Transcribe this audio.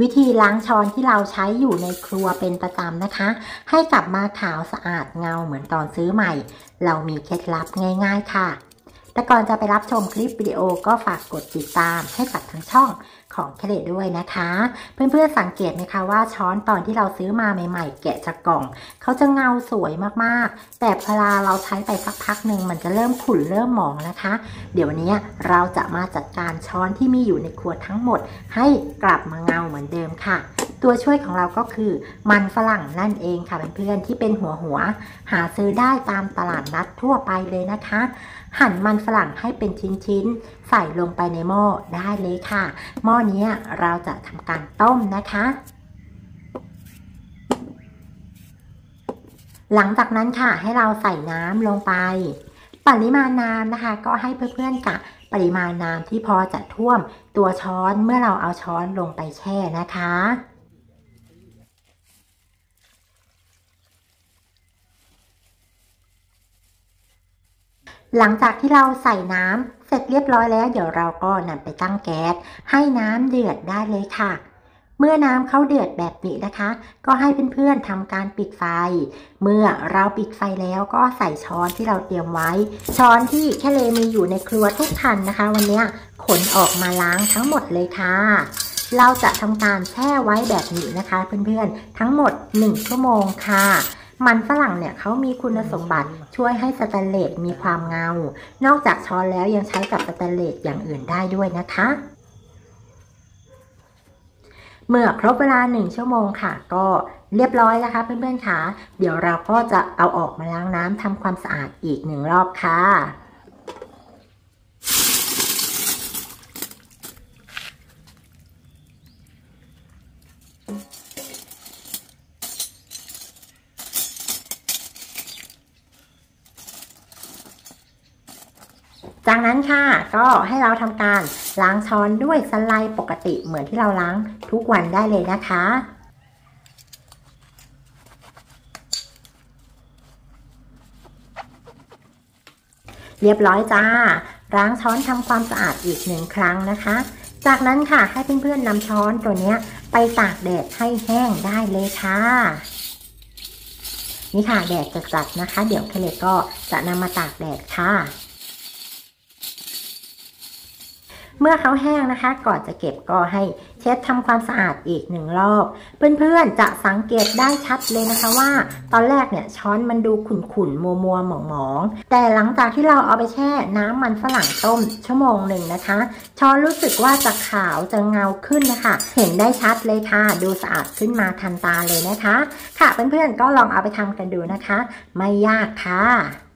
วิธีล้างช้อนที่เราใช้อยู่ในครัวเป็นประจำนะคะ ให้กลับมาขาวสะอาดเงาเหมือนตอนซื้อใหม่ เรามีเคล็ดลับง่าย ๆ ค่ะ แต่ก่อนจะไปรับชมคลิปวิดีโอก็ฝากกดติดตามให้กับทางช่องของเคเลด้วยนะคะ เพื่อนๆสังเกตไหมคะว่าช้อนตอนที่เราซื้อมาใหม่ๆ แกะจากกล่อง เขาจะเงาสวยมากๆ แต่เวลาเราใช้ไปสักพักหนึ่งมันจะเริ่มขุ่นเริ่มหมองนะคะ เดี๋ยววันนี้เราจะมาจัดการช้อนที่มีอยู่ในครัวทั้งหมด ให้กลับมาเงาเหมือนเดิมค่ะ ตัวช่วยของเราก็คือมันฝรั่งนั่นเองค่ะเพื่อนๆที่เป็นหัวหัว หาซื้อได้ตามตลาดนัดทั่วไปเลยนะคะ หั่นมันฝรั่งให้เป็นชิ้นๆ ใส่ลงไปในหม้อได้เลยค่ะ หม้อนี้เราจะทำการต้มนะคะหลังจากนั้นค่ะให้เราใส่น้ำลงไป ปริมาณน้ำนะคะ ก็ให้เพื่อนๆกะปริมาณน้ำที่พอจะท่วมตัวช้อนเมื่อเราเอาช้อนลงไปแช่นะคะ หลังจากที่เราใส่น้ำเสร็จเรียบร้อยแล้ว เดี๋ยวเราก็นำไปตั้งแก๊สให้น้ำเดือดได้เลยค่ะ เมื่อน้ำเขาเดือดแบบนี้นะคะ ก็ให้เพื่อนๆทำการปิดไฟ เมื่อเราปิดไฟแล้วก็ใส่ช้อนที่เราเตรียมไว้ ช้อนที่แค่เลมีอยู่ในครัวทุกทันนะคะ วันนี้ขนออกมาล้างทั้งหมดเลยค่ะเราจะทำการแช่ไว้แบบนี้นะคะ เพื่อนๆ ทั้งหมด 1 ชั่วโมงค่ะ มันฝรั่งเนี่ยเขามีคุณสมบัติช่วยให้สแตนเลสมีความเงา นอกจากช้อนแล้วยังใช้กับสแตนเลสอย่างอื่นได้ด้วยนะคะ เมื่อครบเวลาหนึ่งชั่วโมงค่ะ ก็เรียบร้อยแล้วค่ะเพื่อนๆค่ะ เดี๋ยวเราก็จะเอาออกมาล้างน้ำทำความสะอาดอีกหนึ่งรอบค่ะ จากนั้นค่ะก็ให้เราทำการล้างช้อนด้วยสไลด์ปกติเหมือนที่เราล้างทุกวันได้เลยนะคะ เรียบร้อยจ้า ล้างช้อนทำความสะอาดอีกหนึ่งครั้งนะคะ จากนั้นค่ะให้เพื่อนๆนนำช้อนตัวนี้ไปตากแดดให้แห้งได้เลยค่ะนี่ค่ะแดดจัดๆนะคะ เดี๋ยวเคเลก็จะนำมาตากแดดค่ะ เมื่อเขาแห้งนะคะ ก่อนจะเก็บก็ให้เช็ดทำความสะอาดอีกหนึ่งรอบ เพื่อนๆจะสังเกตได้ชัดเลยนะคะว่า ตอนแรกเนี่ยช้อนมันดูขุ่นๆมัวมัวหมองๆแต่หลังจากที่เราเอาไปแช่น้ำมันฝรั่งต้มชั่วโมงหนึ่งนะคะ ช้อนรู้สึกว่าจะขาวจะเงาขึ้นนะคะ เห็นได้ชัดเลยค่ะ ดูสะอาดขึ้นมาทันตาเลยนะคะ ค่ะเพื่อนๆก็ลองเอาไปทำกันดูนะคะ ไม่ยากค่ะ